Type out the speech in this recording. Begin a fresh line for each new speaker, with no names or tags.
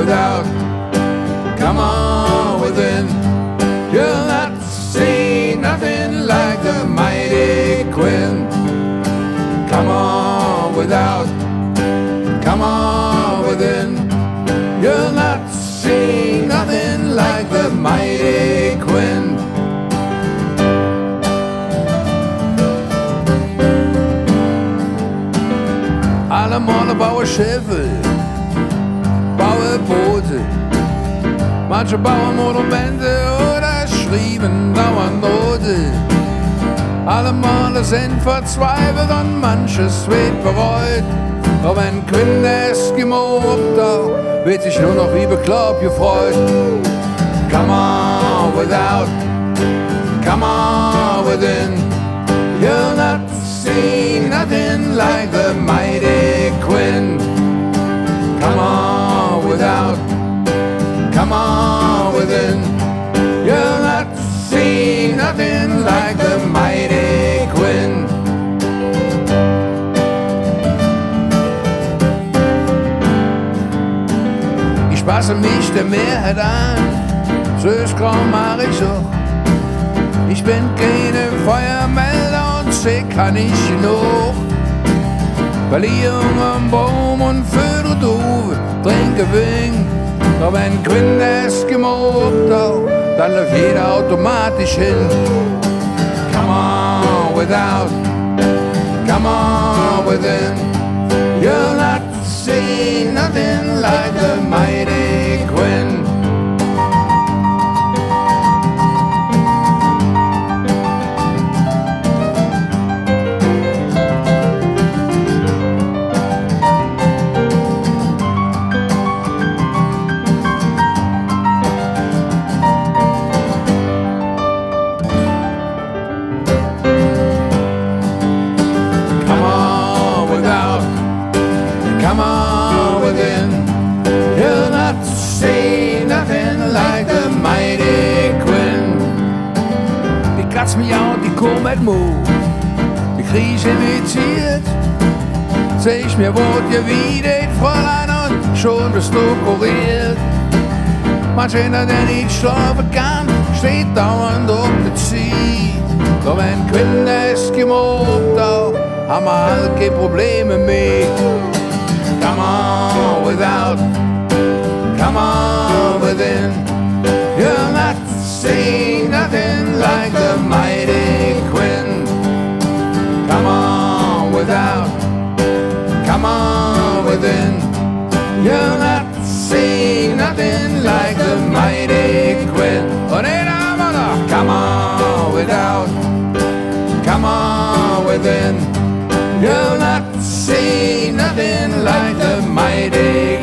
without, come on within. You'll not see nothing like the mighty Quinn. Come on without, come on within. You'll not see nothing like the mighty Quinn. Alle Male baue Schäfel. Boote. Manche bauen Monumente oder schrieben dauernd Note. Alle Male sind verzweifelt und manches wird bereut. Doch wenn Quinn Eskimo obtaucht, wird sich nur noch wie bekloppt gefreut. Come on without, come on within. You'll not see nothing like the mighty nothing like the mighty Quinn. Ich passe mich der Mehrheit an, so ist kaum mach ich auch. Ich bin keine Feuermelder und seh kann ich genug. Ich am Baum und Vögel doof trinke Wing. Doch wenn Quinn Eskimo abtaucht, dann läuft jeder automatisch hin. Come on without, come on within. You'll not see nothing like the come on within. You'll not say nothing like the mighty Quinn. Die out, die Kuh mit Mo. Die Krise imitiert. Seh ich mir, wo dir wieder Fräulein und schon bist du kuriert. Manch einer, der nicht schlafen kann, steht dauernd auf der Ziel. Doch wenn Quinn Eskimo abtaucht, haben wir alle keine Probleme mehr. Come on without, come on within. You'll not see nothing like the mighty Quinn. Come on without, come on within. You'll nothing like the mighty